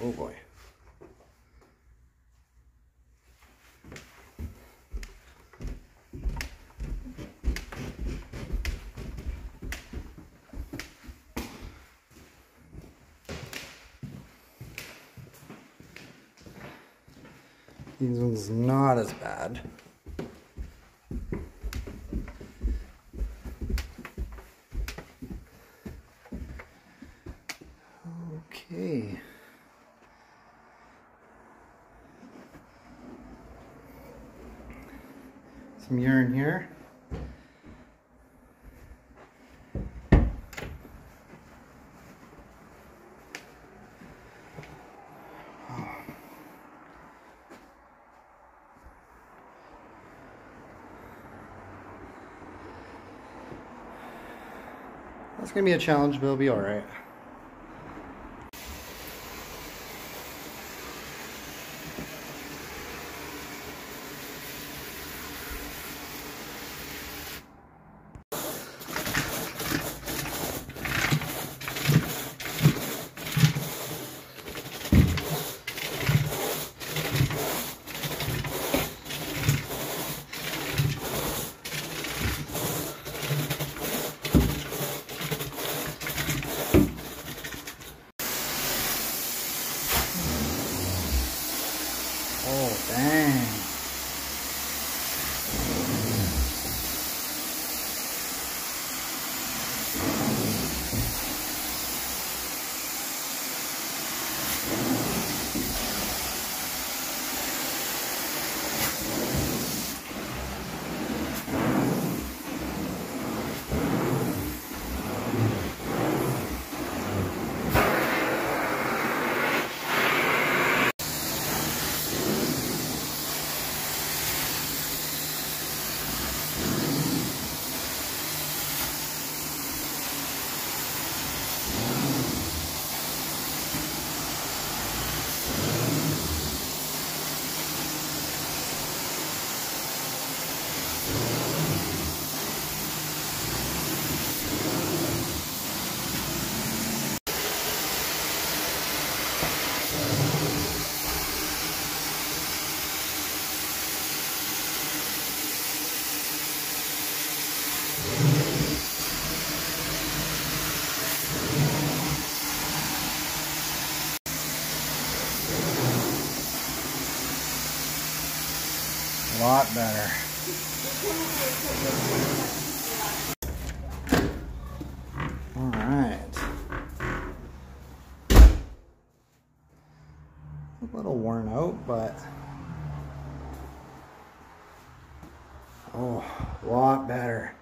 Oh boy. These ones not as bad. Okay. Some urine here. That's gonna be a challenge, but it'll be alright. Oh, dang. A lot better. All right. A little worn out, but oh, a lot better.